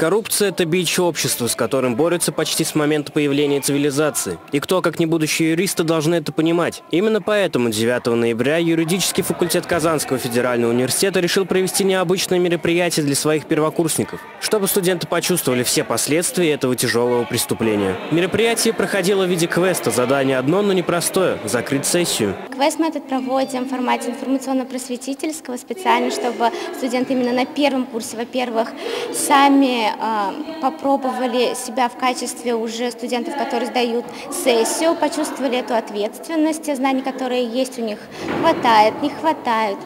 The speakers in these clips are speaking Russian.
Коррупция – это бич общества, с которым борются почти с момента появления цивилизации. И кто, как не будущие юристы, должны это понимать. Именно поэтому 9 ноября юридический факультет Казанского федерального университета решил провести необычное мероприятие для своих первокурсников, чтобы студенты почувствовали все последствия этого тяжелого преступления. Мероприятие проходило в виде квеста. Задание одно, но непростое – закрыть сессию. Квест мы этот проводим в формате информационно-просветительского специально, чтобы студенты именно на первом курсе, во-первых, сами а, попробовали себя в качестве уже студентов, которые сдают сессию, почувствовали эту ответственность, знаний, которые есть у них, хватает, не хватает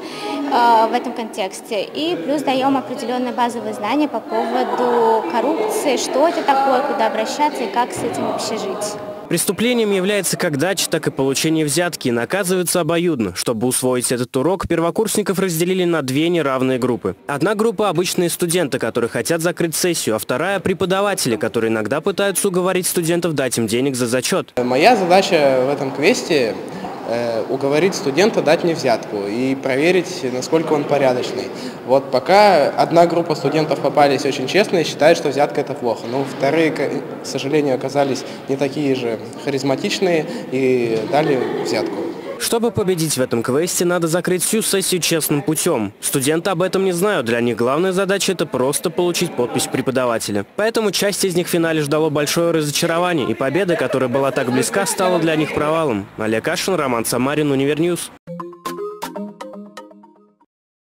а, в этом контексте. И плюс даем определенные базовые знания по поводу коррупции, что это такое, куда обращаться и как с этим вообще жить. Преступлением является как дача, так и получение взятки и наказывается обоюдно. Чтобы усвоить этот урок, первокурсников разделили на две неравные группы. Одна группа – обычные студенты, которые хотят закрыть сессию, а вторая – преподаватели, которые иногда пытаются уговорить студентов дать им денег за зачет. Моя задача в этом квесте уговорить студента дать мне взятку и проверить, насколько он порядочный. Вот пока одна группа студентов попались очень честные, считают, что взятка это плохо. Но вторые, к сожалению, оказались не такие же харизматичные и дали взятку. Чтобы победить в этом квесте, надо закрыть всю сессию честным путем. Студенты об этом не знают, для них главная задача это просто получить подпись преподавателя. Поэтому часть из них в финале ждало большое разочарование, и победа, которая была так близка, стала для них провалом. Олег Кашин, Роман Самарин, Универ News.